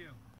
you.